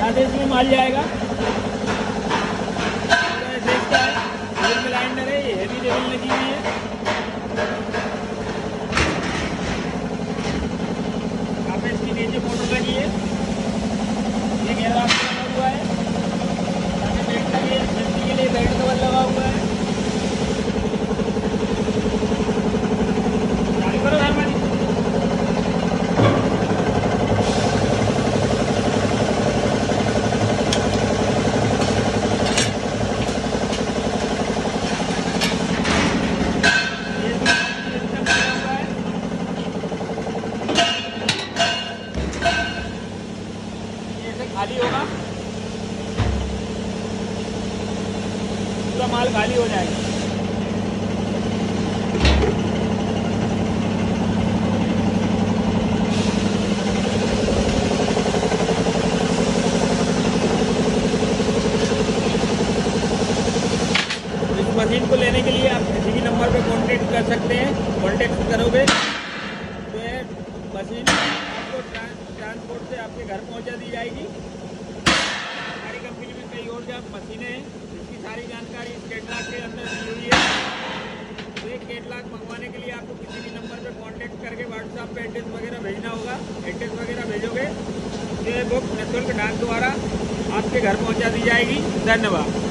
Page इसमें माल जाएगा। लगी हुई है आप इसकी नीचे फ़ोटो लगी है ये घेरा आपका लगा हुआ है सामने बेल्ट लगी है सेफ्टी के लिए बेल्ट कवर लगा हुआ है चालू करो धर्मा जी ये सिस्टम लगा हुआ है ये ऐसे खाली होगा। पूरा माल खाली हो जाएगा। इस मशीन को लेने के लिए आप किसी भी नंबर पे कांटेक्ट कर सकते हैं। कांटेक्ट करोगे तो मशीन आपको ट्रांसपोर्ट से आपके घर पहुँचा दी जाएगी। और जब मशीनें हैं, इसकी सारी जानकारी इस कैटलाग के अंदर दी हुई है। तो ये कैटलाग मंगवाने के लिए आपको किसी भी नंबर पर कांटेक्ट करके व्हाट्सएप पे एड्रेस वगैरह भेजना होगा। एड्रेस वगैरह भेजोगे तो ये बुक निःशुल्क डाक द्वारा आपके घर पहुँचा दी जाएगी। धन्यवाद।